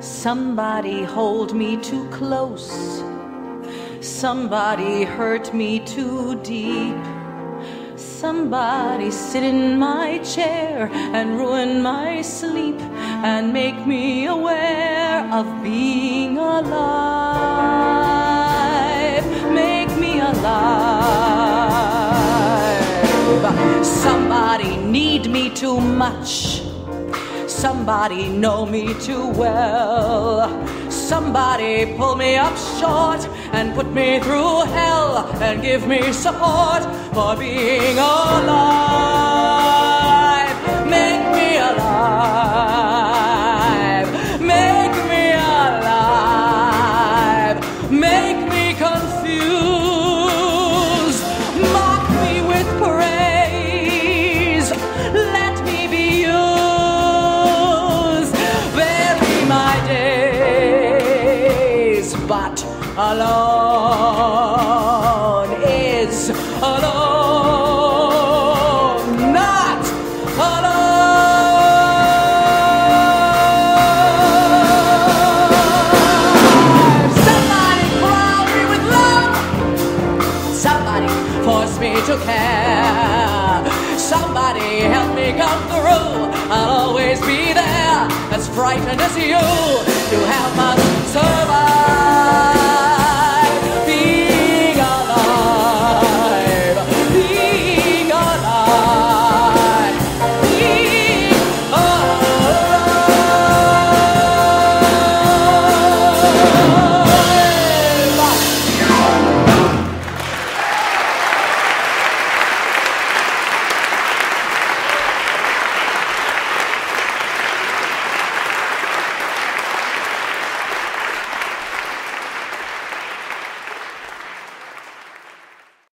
Somebody hold me too close. Somebody hurt me too deep. Somebody sit in my chair and ruin my sleep and make me aware of being alive. Make me alive. Somebody need me too much. Somebody know me too well. Somebody pull me up short and put me through hell and give me support for being alive. Make me alive. Make me alive. Make me confused. But alone is alone, not alone. Somebody crown me with love. Somebody force me to care. Somebody help me come through. I'll always be there, as frightened as you, to help us survive.